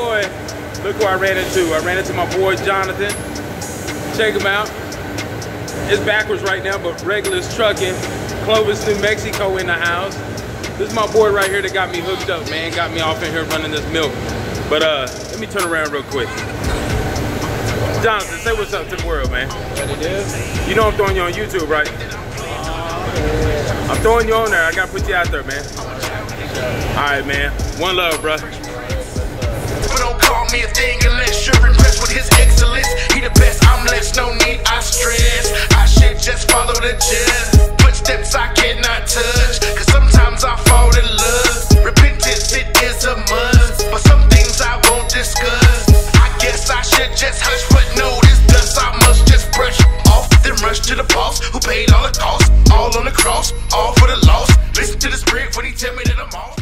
Boy, look who I ran into. I ran into my boy Jonathan. Check him out. It's backwards right now, but regular's trucking. Clovis, New Mexico in the house. This is my boy right here that got me hooked up, man. Got me off in here running this milk. But uh, let me turn around real quick. Jonathan, say what's up to the world, man. What it is? You know I'm throwing you on YouTube, right? I'm throwing you on there. I gotta put you out there, man. All right, man. One love, bro don't call me a thing unless you're impressed with his excellence. He the best, I'm less, no need, I stress. I should just follow the judge. Footsteps I cannot touch, cause sometimes I fall in love. Repentance, it is a must, but some things I won't discuss. I guess I should just hush, but no, this dust I must just brush off. Then rush to the boss who paid all the costs, all on the cross, all for the loss. Listen to the spirit when he tell me that I'm off.